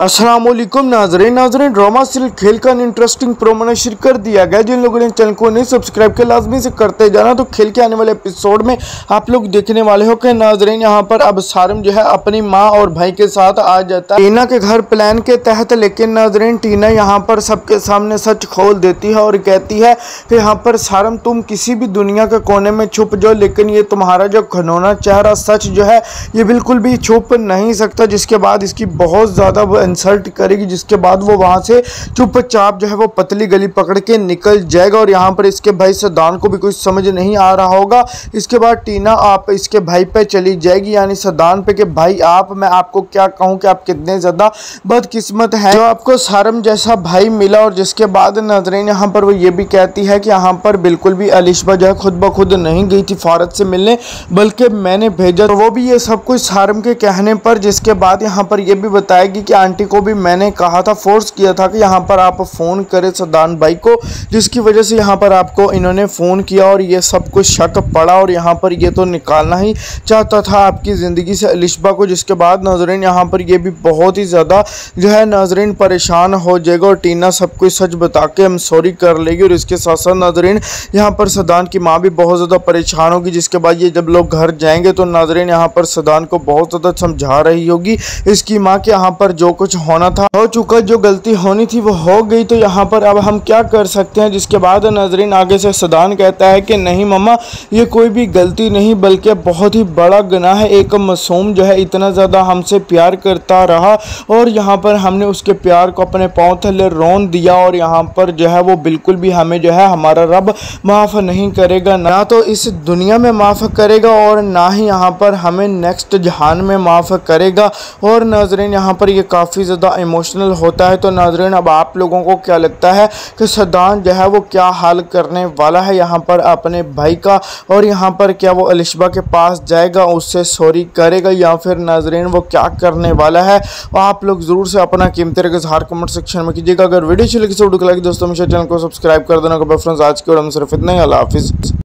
असलम नाजरीन नाजरीन drama serial खेल का इंटरेस्टिंग प्रोमो नशर कर दिया गया जिन लोगों ने चैनल को नहीं सब्सक्राइब किया लाजमी से करते जाना तो खेल के आने वाले एपिसोड में आप लोग देखने वाले हो कि नाजरीन यहाँ पर अब सारम जो है अपनी माँ और भाई के साथ आ जाता है टीना के घर प्लान के तहत लेकिन नाजरीन टीना यहाँ पर सबके सामने सच खोल देती है और कहती है कि यहाँ पर सारम तुम किसी भी दुनिया के कोने में छुप जाओ लेकिन ये तुम्हारा जो खनौना चेहरा सच जो है ये बिल्कुल भी छुप नहीं सकता जिसके बाद इसकी बहुत ज़्यादा इंसल्ट करेगी, जिसके बाद वो वहाँ से चुपचाप जो है वो पतली गली पकड़ के निकल जाएगा और यहाँ पर इसके भाई सदान को भी कुछ समझ नहीं आ रहा होगा। इसके बाद टीना आप इसके भाई पे चली जाएगी, यानी सदान पे कि, भाई आप, मैं आपको क्या कहूँ कि आप कितने ज़्यादा बदकिस्मत है? जो आपको सारम जैसा भाई मिला और जिसके बाद नजरीन यहाँ पर वो ये भी कहती है कि यहाँ पर बिल्कुल भी अलिशबा जो है खुद ब खुद नहीं गई थी फारत से मिलने, बल्कि मैंने भेजा। तो वो भी ये सब कुछ सारम के कहने पर, जिसके बाद यहाँ पर ये भी बताएगी कि आंटी को भी मैंने कहा था फोर्स किया था कि यहाँ पर आप फ़ोन करें सदान भाई को, जिसकी वजह से यहाँ पर आपको इन्होंने फ़ोन किया और ये सब कुछ शक पड़ा और यहाँ पर ये तो निकालना ही चाहता था आपकी ज़िंदगी से अलिशबा को, जिसके बाद नाजरीन यहाँ पर ये भी बहुत ही ज़्यादा जो है नाजरीन परेशान हो जाएगा और टीना सब कुछ सच बता के हम सॉरी कर लेगी और इसके साथ साथ नाजरीन यहाँ पर सदान की माँ भी बहुत ज़्यादा परेशान होगी, जिसके बाद ये जब लोग घर जाएँगे तो नाजरीन यहाँ पर सदान को बहुत ज़्यादा समझा रही होगी, इसकी माँ के यहाँ पर जो कुछ होना था। हो चुका जो गलती होनी थी, वो हो गई। तो यहाँ पर अब हम क्या कर सकते हैं, जिसके बाद नजरीन आगे से सदान कहता है कि, नहीं मम्मा, ये कोई भी गलती नहीं, बल्कि बहुत ही बड़ा गुनाह है। एक मासूम जो है, इतना ज़्यादा हमसे प्यार करता रहा और यहाँ पर हमने उसके प्यार को अपने पाँव थले रोन दिया और यहाँ पर जो है, वो बिल्कुल भी हमें जो है, हमारा रब माफ़ नहीं करेगा। ना तो इस दुनिया में माफ़ करेगा और ना ही यहाँ पर हमें नेक्स्ट जहान में माफ़ करेगा और नजरीन, यहाँ पर ये काफ़ी ज़्यादा इमोशनल होता है। तो नाजरीन, अब आप लोगों को क्या लगता है कि सदान जो है वो क्या हाल करने वाला है यहाँ पर अपने भाई का? और यहाँ पर क्या वो अलिशबा के पास जाएगा, उससे सॉरी करेगा या फिर नाजरीन वो क्या करने वाला है? आप लोग ज़रूर से अपना कीमती रखे हर कमेंट सेक्शन में कीजिएगा। अगर वीडियो चले किसी वीडियो लगी दोस्तों चैनल को सब्सक्राइब कर देना। फ्रेंड्स आज के सिर्फ़ इतना ही। अल्लाह हाफिज़।